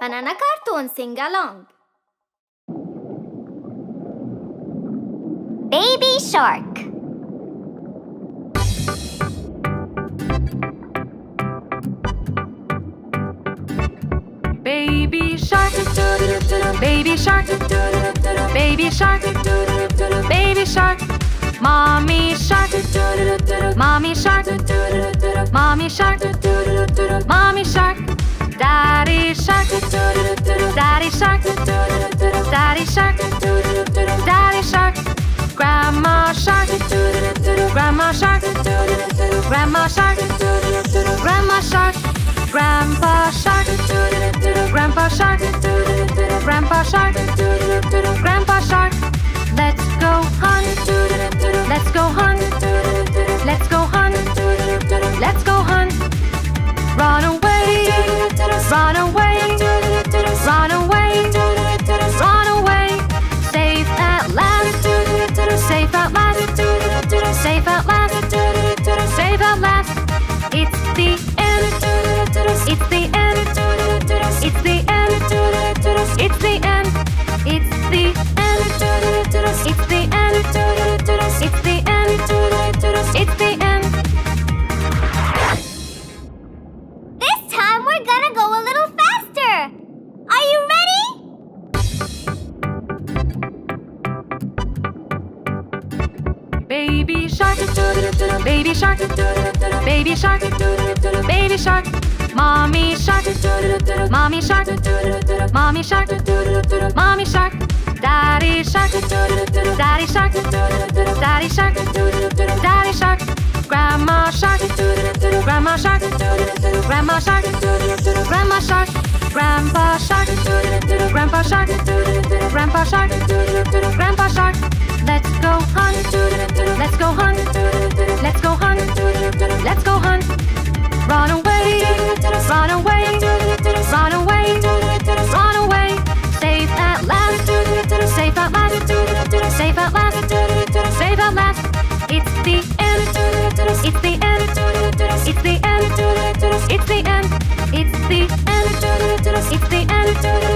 Banana cartoon sing along. Baby shark. Baby shark, baby shark, baby shark, baby shark, mommy shark, mommy shark, mommy shark, mommy shark, daddy shark, daddy shark, daddy shark, daddy shark, grandma shark, grandma shark, grandma shark, grandma shark, grandpa shark, grandpa shark, Run away, run away, run away, run away. Safe at last, safe at last, safe at last, safe at last. It's the end, it's the end, it's the end, it's the end, it's the end, Baby shark, baby shark, baby shark, baby shark, mommy shark, mommy shark, mommy shark, mommy shark, daddy shark, daddy shark, daddy shark, daddy shark, grandma shark, grandma shark, grandma shark, grandma shark, grandpa shark, grandpa shark, grandpa shark, Save out loud, save out loud, save out loud. It's the end, it's the end, it's the end, it's the end, it's the end, it's the end.